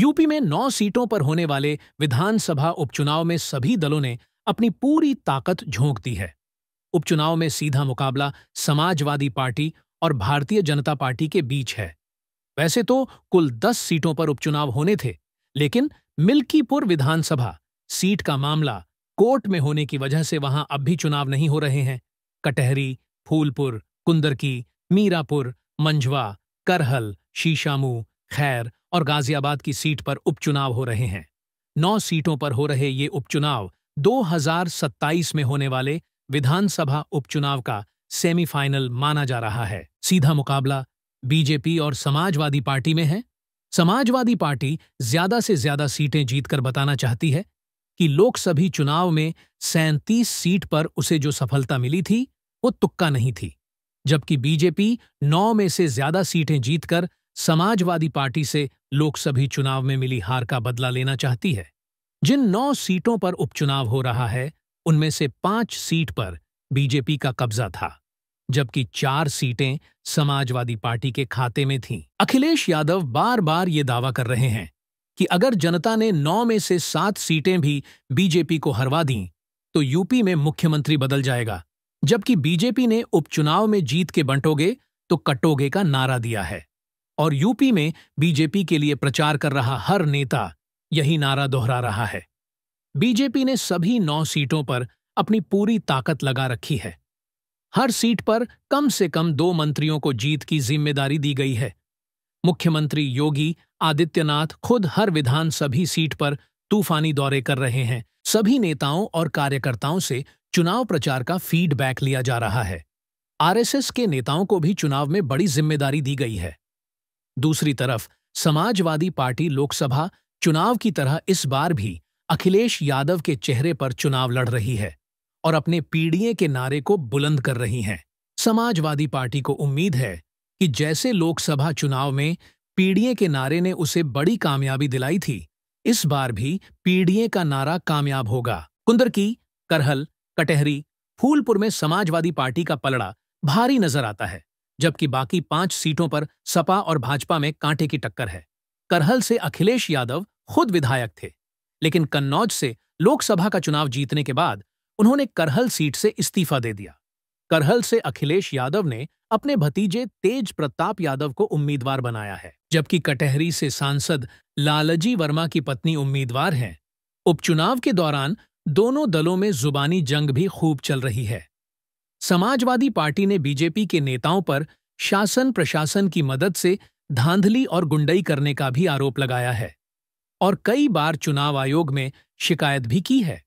UP में नौ सीटों पर होने वाले विधानसभा उपचुनाव में सभी दलों ने अपनी पूरी ताकत झोंक दी है। उपचुनाव में सीधा मुकाबला समाजवादी पार्टी और भारतीय जनता पार्टी के बीच है। वैसे तो कुल दस सीटों पर उपचुनाव होने थे, लेकिन मिल्कीपुर विधानसभा सीट का मामला कोर्ट में होने की वजह से वहाँ अब भी चुनाव नहीं हो रहे हैं। कटहरी, फूलपुर, कुंदरकी, मीरापुर, मंझवा, करहल शीशामू खैर, और गाजियाबाद की सीट पर उपचुनाव हो रहे हैं। नौ सीटों पर हो रहे ये उपचुनाव 2027 में होने वाले विधानसभा उपचुनाव का सेमीफाइनल माना जा रहा है। सीधा मुकाबला बीजेपी और समाजवादी पार्टी में है। समाजवादी पार्टी ज़्यादा से ज़्यादा सीटें जीतकर बताना चाहती है कि लोकसभा चुनाव में सैंतीस सीट पर उसे जो सफलता मिली थी, वो तुक्का नहीं थी, जबकि बीजेपी नौ में से ज़्यादा सीटें जीतकर समाजवादी पार्टी से लोकसभा चुनाव में मिली हार का बदला लेना चाहती है जिन नौ सीटों पर उपचुनाव हो रहा है, उनमें से पाँच सीट पर बीजेपी का कब्जा था, जबकि चार सीटें समाजवादी पार्टी के खाते में थीं। अखिलेश यादव बार बार ये दावा कर रहे हैं कि अगर जनता ने नौ में से सात सीटें भी बीजेपी को हरवा दी तो यूपी में मुख्यमंत्री बदल जाएगा, जबकि बीजेपी ने उपचुनाव में जीत के बंटोगे तो कटोगे का नारा दिया है और यूपी में बीजेपी के लिए प्रचार कर रहा हर नेता यही नारा दोहरा रहा है। बीजेपी ने सभी नौ सीटों पर अपनी पूरी ताकत लगा रखी है। हर सीट पर कम से कम दो मंत्रियों को जीत की ज़िम्मेदारी दी गई है। मुख्यमंत्री योगी आदित्यनाथ खुद हर विधानसभा सीट पर तूफानी दौरे कर रहे हैं। सभी नेताओं और कार्यकर्ताओं से चुनाव प्रचार का फीडबैक लिया जा रहा है। आरएसएस के नेताओं को भी चुनाव में बड़ी ज़िम्मेदारी दी गई है। दूसरी तरफ़, समाजवादी पार्टी लोकसभा चुनाव की तरह इस बार भी अखिलेश यादव के चेहरे पर चुनाव लड़ रही है और अपने पीड़िए के नारे को बुलंद कर रही हैं। समाजवादी पार्टी को उम्मीद है कि जैसे लोकसभा चुनाव में पीड़िए के नारे ने उसे बड़ी कामयाबी दिलाई थी, इस बार भी पीड़िए का नारा कामयाब होगा। कुंदरकी करहल, कटहरी, फूलपुर में समाजवादी पार्टी का पलड़ा भारी नज़र आता है। जबकि बाकी पाँच सीटों पर सपा और भाजपा में कांटे की टक्कर है। करहल से अखिलेश यादव खुद विधायक थे, लेकिन कन्नौज से लोकसभा का चुनाव जीतने के बाद उन्होंने करहल सीट से इस्तीफा दे दिया। करहल से अखिलेश यादव ने अपने भतीजे तेज प्रताप यादव को उम्मीदवार बनाया है, जबकि कटहरी से सांसद लालजी वर्मा की पत्नी उम्मीदवार हैं। उपचुनाव के दौरान दोनों दलों में जुबानी जंग भी खूब चल रही है। समाजवादी पार्टी ने बीजेपी के नेताओं पर शासन प्रशासन की मदद से धांधली और गुंडई करने का भी आरोप लगाया है और कई बार चुनाव आयोग में शिकायत भी की है।